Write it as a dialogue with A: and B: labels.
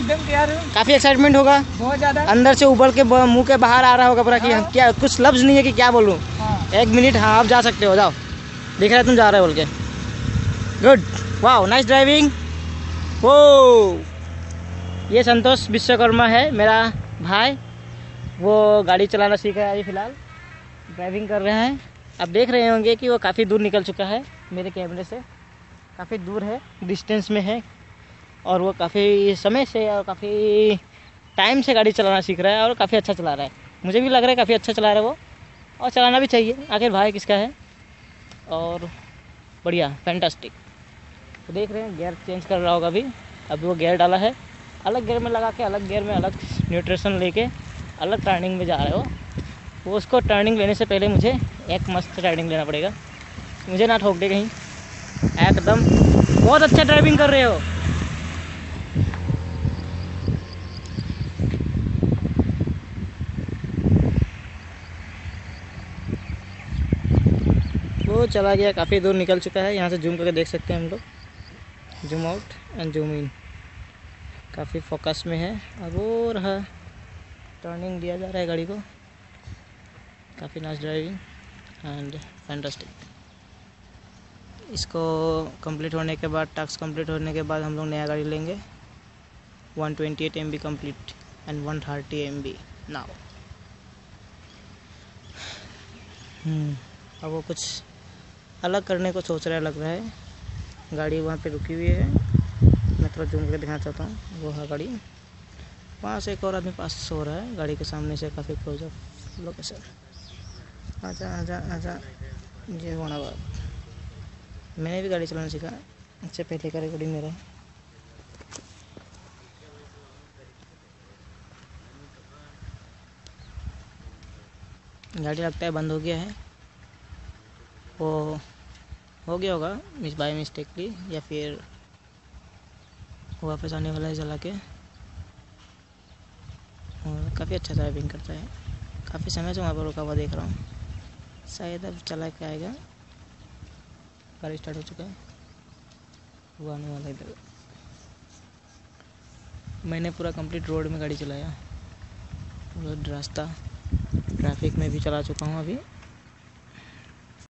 A: एकदम तैयार हूँ।
B: काफ़ी एक्साइटमेंट होगा।
A: बहुत ज़्यादा।
B: अंदर से उबल के मुँह के बाहर आ रहा होगा पूरा कि
A: हाँ।
B: क्या कुछ लफ्ज नहीं है कि क्या बोलूँ।
A: हाँ।
B: एक मिनट हाँ आप जा सकते हो जाओ। दिख रहा है तुम जा रहे हो बोल के। गुड वाह नाइस ड्राइविंग वो ये संतोष विश्वकर्मा है मेरा भाई। वो गाड़ी चलाना सीख रहा है अभी फ़िलहाल। ड्राइविंग कर रहे हैं। आप देख रहे होंगे कि वो काफ़ी दूर निकल चुका है मेरे कैमरे से। काफ़ी दूर है डिस्टेंस में है। और वो काफ़ी समय से और काफ़ी टाइम से गाड़ी चलाना सीख रहा है और काफ़ी अच्छा चला रहा है। मुझे भी लग रहा है काफ़ी अच्छा चला रहा है वो। और चलाना भी चाहिए। आखिर भाई किसका है? और बढ़िया फैंटास्टिक तो देख रहे हैं गियर चेंज कर रहा होगा अभी। अभी वो गियर डाला है। अलग गियर में लगा के, अलग गियर में अलग न्यूट्रिशन लेके, अलग टर्निंग में जा रहे हो वो। उसको टर्निंग लेने से पहले मुझे एक मस्त टर्निंग लेना पड़ेगा। मुझे ना ठोक दे कहीं। एकदम बहुत अच्छा ड्राइविंग कर रहे हो। वो चला गया, काफ़ी दूर निकल चुका है। यहाँ से जूम करके देख सकते हैं हम लोग। Zoom out and zoom in काफ़ी फोकस में है। अब वो रहा टर्निंग दिया जा रहा है गाड़ी को। काफ़ी नाइस ड्राइविंग एंड फैंटास्टिक इसको कंप्लीट होने के बाद टास्क कंप्लीट होने के बाद हम लोग नया गाड़ी लेंगे। 128 twenty eight M B complete and one thirty M B now अब वो कुछ अलग करने को सोच रहा है, लग रहा है। गाड़ी वहाँ पे रुकी हुई है। मैं थोड़ा जूम करके दिखाना चाहता हूँ। वो है गाड़ी। वहाँ से एक और आदमी पास हो रहा है। गाड़ी के सामने से काफ़ी क्लोज ऑफ़ लोकेशन आजा आजा आजा। ये होना बात। मैंने भी गाड़ी चलाना सीखा। इससे पहले का रिकॉर्डिंग मेरा गाड़ी लगता है बंद हो गया है। वो हो गया होगा मिस बाय मिस्टेकली या फिर वापस आने वाला है चला के। और काफ़ी अच्छा ड्राइविंग करता है। काफ़ी समय से वहाँ पर रुका हुआ देख रहा हूँ। शायद अब चला के आएगा। गाड़ी स्टार्ट हो चुका है। वो आने वाला इधर। मैंने पूरा कंप्लीट रोड में गाड़ी चलाया। रोड रास्ता ट्रैफ़िक में भी चला चुका हूँ अभी।